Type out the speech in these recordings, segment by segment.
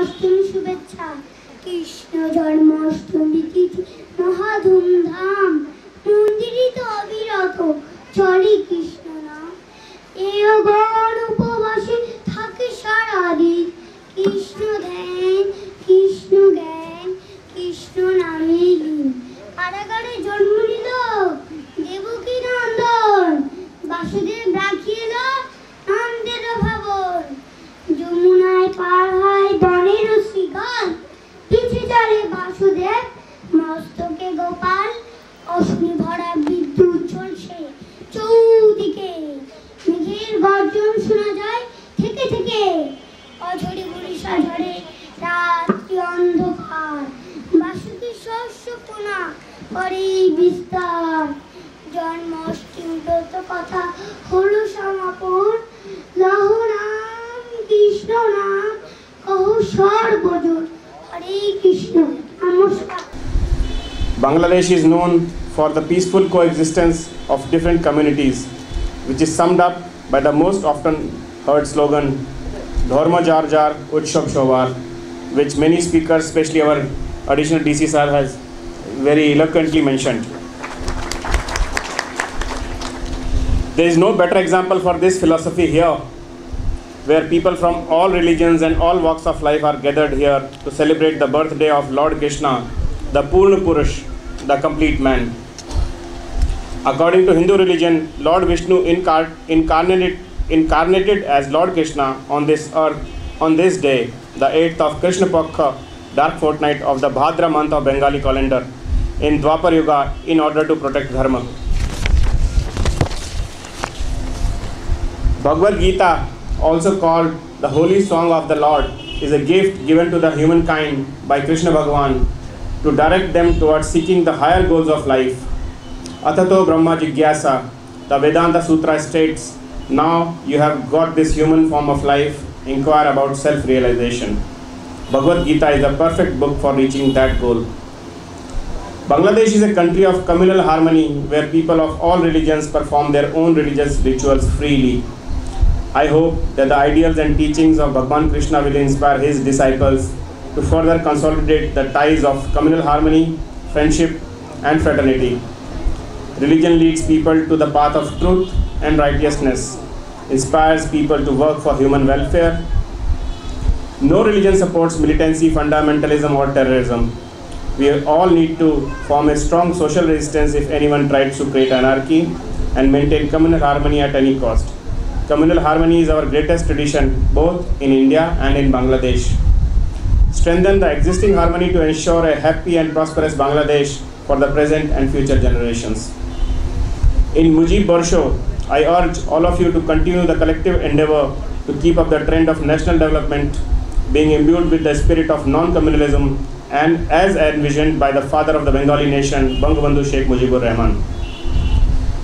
জন্মাষ্টমী শুভেচ্ছা। কৃষ্ণ জন্মাষ্টমী তিথি মহা ধুমধাম। তো অবিরত চলে কৃষ্ণ থেকে থেকে। অঝরে বরিশা ঝরে রাত্রি অন্ধকার। বাসুকি শস্য কোনা বিস্তার। জন্মাষ্টমী ব্রত কথা হলো সমাপন। Bangladesh is known for the peaceful coexistence of different communities, which is summed up by the most often heard slogan, Dharma Jar Jar Utshav Shovar, which many speakers, especially our additional DC sir, has very eloquently mentioned. There is no better example for this philosophy here, where people from all religions and all walks of life are gathered here to celebrate the birthday of Lord Krishna, the Purna Purush, the complete man. According to Hindu religion, Lord Vishnu incar- incarnated, incarnated as Lord Krishna on this earth on this day, the 8th of Krishna Pakha, dark fortnight of the Bhadra month of Bengali calendar, in Dwapar Yuga, in order to protect Dharma. Bhagavad Gita, also called the Holy Song of the Lord, is a gift given to the humankind by Krishna Bhagavan to direct them towards seeking the higher goals of life. Atato Brahma Jigyasa, the Vedanta Sutra states, now you have got this human form of life, inquire about self realization. Bhagavad Gita is a perfect book for reaching that goal. Bangladesh is a country of communal harmony where people of all religions perform their own religious rituals freely. I hope that the ideals and teachings of Bhagwan Krishna will inspire his disciples to further consolidate the ties of communal harmony, friendship, and fraternity. Religion leads people to the path of truth and righteousness, inspires people to work for human welfare. No religion supports militancy, fundamentalism, or terrorism. We all need to form a strong social resistance if anyone tries to create anarchy and maintain communal harmony at any cost. Communal harmony is our greatest tradition both in India and in Bangladesh. Strengthen the existing harmony to ensure a happy and prosperous Bangladesh for the present and future generations. In Mujib Barsho, I urge all of you to continue the collective endeavor to keep up the trend of national development, being imbued with the spirit of non-communalism and as envisioned by the father of the Bengali nation, Bangabandhu Sheikh Mujibur Rahman.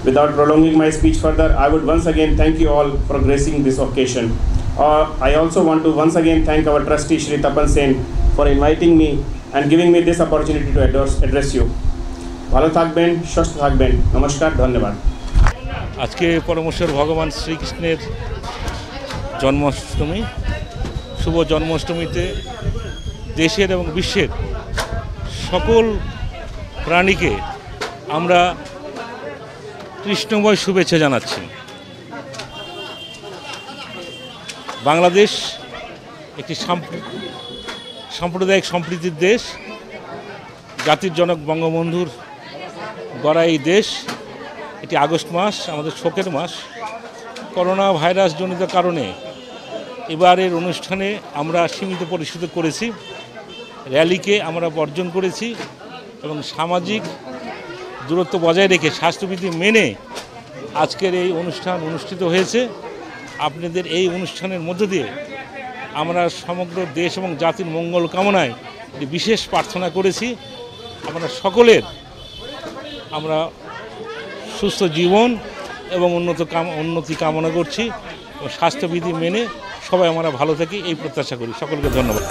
Without prolonging my speech further, I would once again thank you all for gracing this occasion. Uh, I also want to once again thank our trustee Shri Tapan Sen for inviting me and giving me this opportunity to address, address you. ভালো থাকবেন সুস্থ থাকবেন নমস্কার ধন্যবাদ আজকে পরমেশ্বর ভগবান শ্রীকৃষ্ণের জন্মাষ্টমী শুভ জন্মাষ্টমীতে দেশের এবং বিশ্বের সকল প্রাণীকে আমরা কৃষ্ণময় শুভেচ্ছা জানাচ্ছি। বাংলাদেশ একটি সাম্প্র- সাম্প্রদায়িক সম্প্রীতির দেশ, জাতির জনক বঙ্গবন্ধুর গড়া এই দেশ। এটি আগস্ট মাস, আমাদের শোকের মাস। করোনা ভাইরাস জনিত কারণে এবারের অনুষ্ঠানে আমরা সীমিত পরিশোধ করেছি। র্যালিকে আমরা বর্জন করেছি এবং সামাজিক দূরত্ব বজায় রেখে স্বাস্থ্যবিধি মেনে আজকের এই অনুষ্ঠান অনুষ্ঠিত হয়েছে। আপনাদের এই অনুষ্ঠানের মধ্য দিয়ে আমরা সমগ্র দেশ এবং জাতির মঙ্গল কামনায় বিশেষ প্রার্থনা করেছি। আমরা সকলের আমরা সুস্থ জীবন এবং উন্নত কাম, উন্নতি কামনা করছি এবং স্বাস্থ্যবিধি মেনে সবাই আমরা ভালো থাকি, এই প্রত্যাশা করি। সকলকে ধন্যবাদ।